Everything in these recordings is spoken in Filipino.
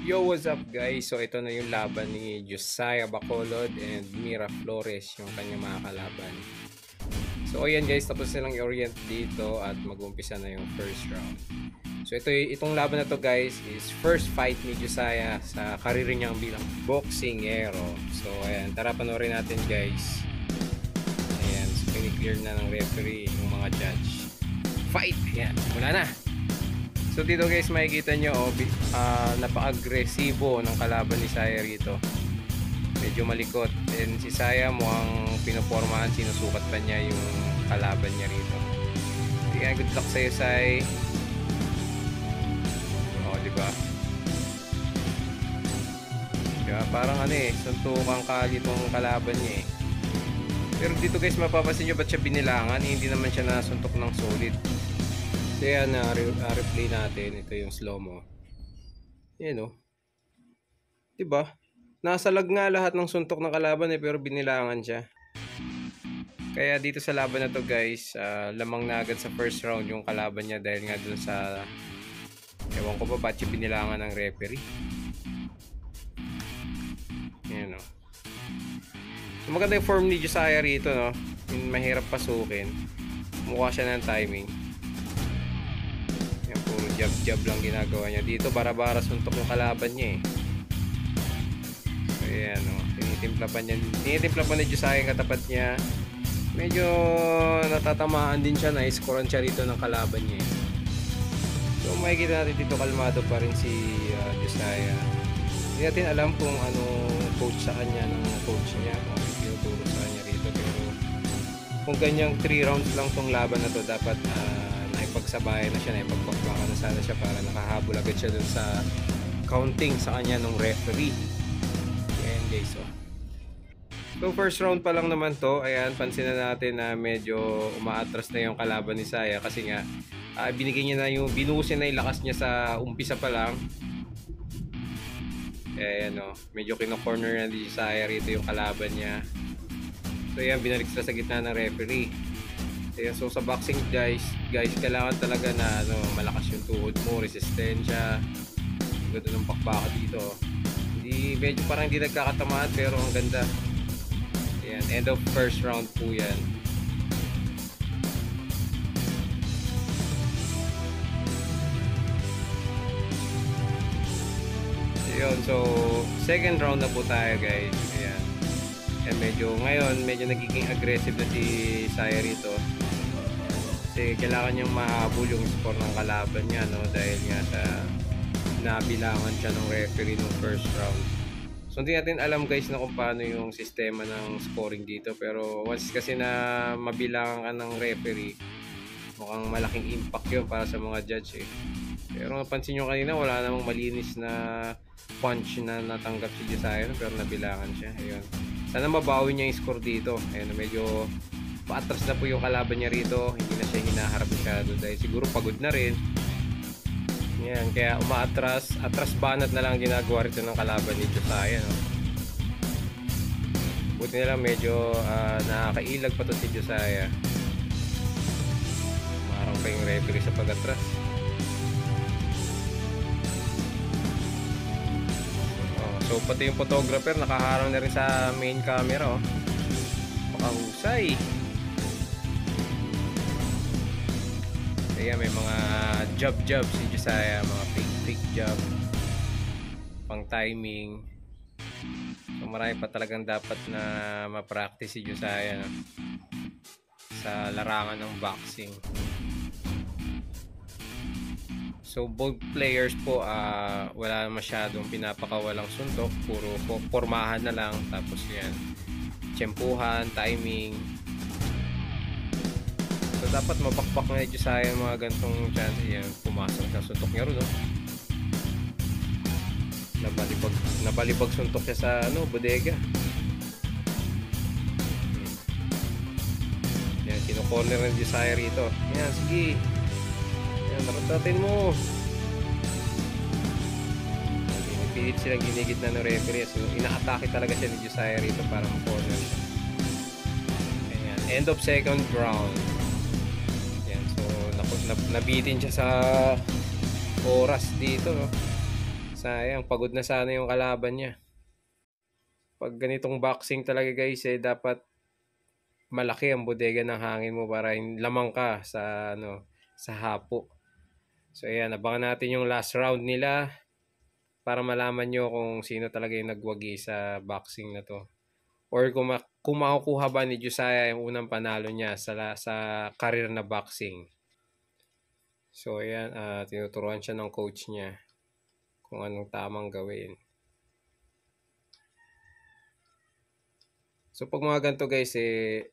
Yo, what's up guys? So ito na yung laban ni Josiah Bacolod and Mira Flores, yung kanyang mga kalaban. So ayan guys, tapos nilang i-orient dito at mag-umpisa na yung first round. So ito itong laban na to guys is first fight ni Josiah sa karir niyang bilang boxingero. So ayan, tara panoorin natin guys. Ayan, so clear na ng referee yung mga judge. Fight! Ayan, mula na! So dito guys makikita nyo oh, uh, napaka-agresibo ng kalaban ni Saya rito. Medyo malikot. And si Saya mukhang pinopormahan, sinusukat pa niya yung kalaban niya rito. Kaya good luck sa'yo Sai. Oh, di ba? Diba? Parang ano eh, suntukang kali itong kalaban niya eh. Pero dito guys mapapasin nyo ba't siya binilangan? Eh, hindi naman siya nasuntok ng solid. So yan, uh, re uh, replay natin. Ito yung slow mo. Yan o. Oh. Diba? Nasa lag nga lahat ng suntok ng kalaban eh, pero binilangan siya. Kaya dito sa laban na to guys, uh, lamang na agad sa first round yung kalaban niya dahil nga dun sa ewan ko ba ba't yung binilangan ng referee. Yan. Oh. So, maganda yung form ni Josiah rito no. Yung mahirap pasukin. Mukha siya ng timing jab jab lang ginagawa niya. Dito bara bara suntok yung kalaban niya eh. So ayan o oh, tinitimpla pa niya. Tinitimpla pa ni Josiah katapat niya. Medyo natatamaan din siya na iskoran siya rito ng kalaban niya eh. so makikita natin dito kalmado pa rin si uh, Josiah. Hindi natin alam kung ano coach sa kanya ng coach niya kung ano tinuturo sa kanya rito. Kung ganyang 3 rounds lang tong laban na to dapat uh, nakipagsabayan na siya, nakipagpakbaka na sana siya para nakahabol agad siya dun sa counting sa kanya ng referee. Ayan guys, oh. So first round pa lang naman to, ayan, pansin na natin na medyo umaatras na yung kalaban ni Saya kasi nga uh, binigay niya na yung binusin na yung lakas niya sa umpisa pa lang. Ayan o, oh, medyo kino-corner na ni Saya rito yung kalaban niya. So ayan, binalik sila sa gitna ng referee. Kaya so sa boxing guys, guys kailangan talaga na ano, malakas yung tuhod mo, resistensya. Ganda ng pakbaka dito. Hindi medyo parang hindi nagkakatamaan pero ang ganda. Ayan, end of first round po 'yan. Ayun, so second round na po tayo guys. Ayan. Ayan medyo ngayon medyo nagiging aggressive na si Saya rito kasi kailangan niyang mahabol yung score ng kalaban niya no? Dahil nga sa nabilangan siya ng referee nung first round. So hindi natin alam guys na kung paano yung sistema ng scoring dito. Pero once kasi na mabilangan ka ng referee mukhang malaking impact yun para sa mga judge eh. Pero napansin nyo kanina wala namang malinis na punch na natanggap si Josiah pero nabilangan siya. Ayun. Sana mabawi niya yung score dito. Ayun medyo paatras na po yung kalaban niya rito. Hindi na hinaharap masyado dahil siguro pagod na rin yan kaya umaatras atras banat na lang ginagawa rito ng kalaban ni Josiah no? buti na lang medyo uh, nakakailag pa to si Josiah marang pa yung referee sa pag-atras oh, so pati yung photographer nakaharang na rin sa main camera oh. pakahusay Kaya may mga job-job si Josiah, mga fake-fake job, pang timing. So marami pa talagang dapat na ma-practice si Josiah no? sa larangan ng boxing. So both players po uh, wala masyadong pinapakawalang suntok, puro po, formahan na lang tapos yan. Tsempuhan, timing, dapat mapakpak na medyo sa mga gantong chance yan. Pumasok sa suntok niya ron, no? Nabalibag, nabalibag suntok siya sa ano, bodega. Yan, kino-corner ng Desire rito. Yan, sige. Yan, nakatatin mo. Pilit silang ginigit na ng referee. So, ina-atake talaga siya ni Desire rito para ma-corner siya. End of second round nabitin siya sa oras dito no? Sayang, pagod na sana yung kalaban niya. Pag ganitong boxing talaga guys, eh, dapat malaki ang bodega ng hangin mo para lamang ka sa ano sa hapo. So ayan, abangan natin yung last round nila para malaman nyo kung sino talaga yung nagwagi sa boxing na to. Or kung, ma- kung makukuha ba ni Josiah yung unang panalo niya sa, sa career na boxing. So ayan, uh, tinuturuan siya ng coach niya kung anong tamang gawin. So pag mga ganito guys, eh,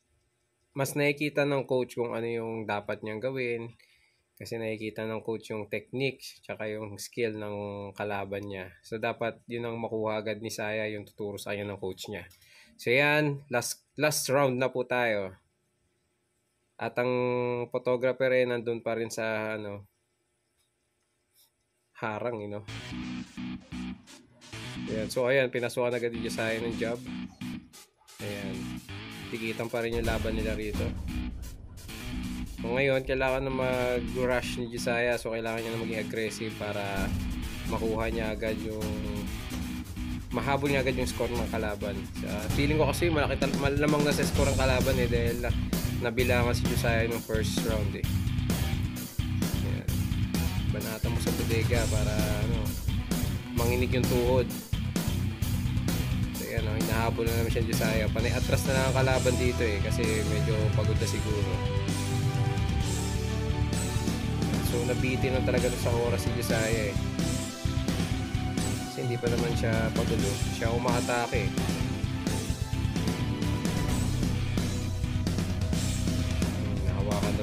mas nakikita ng coach kung ano yung dapat niyang gawin. Kasi nakikita ng coach yung techniques, tsaka yung skill ng kalaban niya. So dapat yun ang makuha agad ni Saya, yung tuturo sa kanya ng coach niya. So yan, last, last round na po tayo. At ang photographer eh, nandun pa rin sa ano, harang, you know. Ayan, so ayan, pinasukan agad yung Saya ng job. Ayan tikitan pa rin yung laban nila rito. So ngayon, kailangan na mag-rush ni Josiah so kailangan niya na maging aggressive para makuha niya agad yung mahabol niya agad yung score ng kalaban. So, feeling ko kasi malaki malamang na sa score ng kalaban eh dahil nabilangan si Josiah ng first round eh. Ayan. Banata mo sa bodega para ano, manginig yung tuhod. Ayan, oh, hinahabol na naman siya Josiah. Panay atras na lang ang kalaban dito eh kasi medyo pagod na siguro. So nabitin na talaga sa oras si Josiah eh. Kasi hindi pa naman siya pagulo. Siya umaatake eh.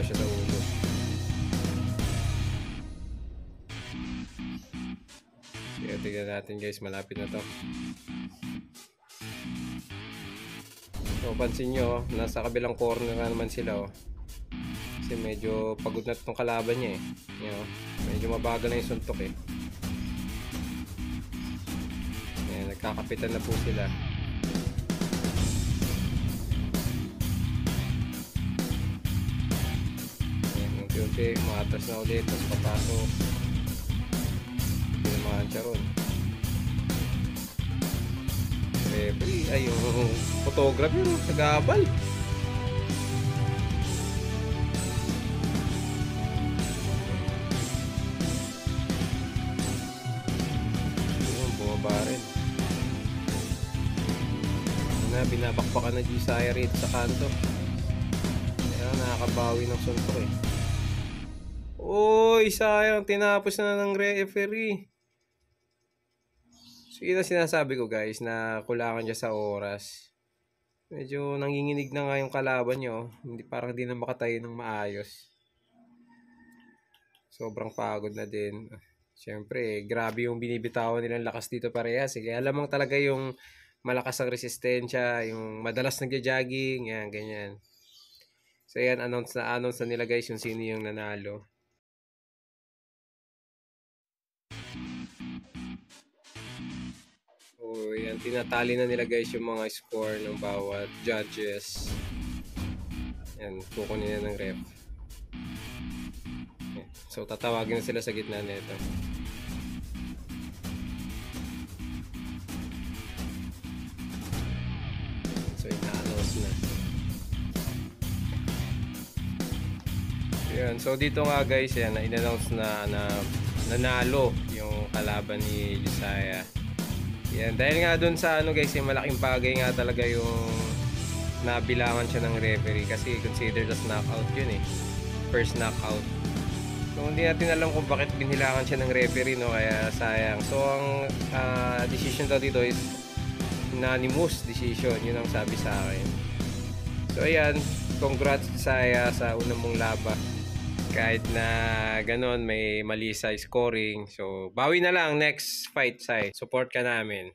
Siya ulo. Sige, tignan natin guys. Malapit na to. So, pansin nyo, nasa kabilang corner na naman sila, oh. Kasi medyo pagod na itong kalaban niya, eh. You know, medyo mabagal na yung suntok, eh. Ayan, nagkakapitan na po sila. Ayan, unti-unti, maatras na ulit, tapos papasok. Hindi na makansya ron. Referee ay yung yun bumaba rin. Na binabakbakan na rito sa kanto. Kaya nakakabawi ng suntok eh Uy, sayang, tinapos na ng referee. So yun ang sinasabi ko guys na kulangan niya sa oras. Medyo nanginginig na nga yung kalaban nyo. Hindi, parang hindi na makatayo ng maayos. Sobrang pagod na din. Siyempre, grabe yung binibitawan nilang lakas dito parehas. Kaya alamang talaga yung malakas ang resistensya, yung madalas nagja-jogging, yan, ganyan. So yan, announce na announce na nila guys yung sino yung nanalo. Tinatali na nila guys yung mga score ng bawat judges. Yan, kukunin na ng ref. Yan. So, tatawagin na sila sa gitna nito. So, ina-announce na. Yan, so dito nga guys, yan, na-announce na na nanalo yung kalaban ni Josiah. Yan, dahil nga dun sa ano guys, yung malaking bagay nga talaga yung nabilangan siya ng referee kasi considered as knockout yun eh. First knockout. So hindi natin alam kung bakit binilangan siya ng referee no, kaya sayang. So ang uh, decision daw dito is unanimous decision, yun ang sabi sa akin. So ayan, congrats Saya sa unang mong laban kahit na ganon may mali sa scoring. So, bawi na lang next fight, Sai. Support ka namin.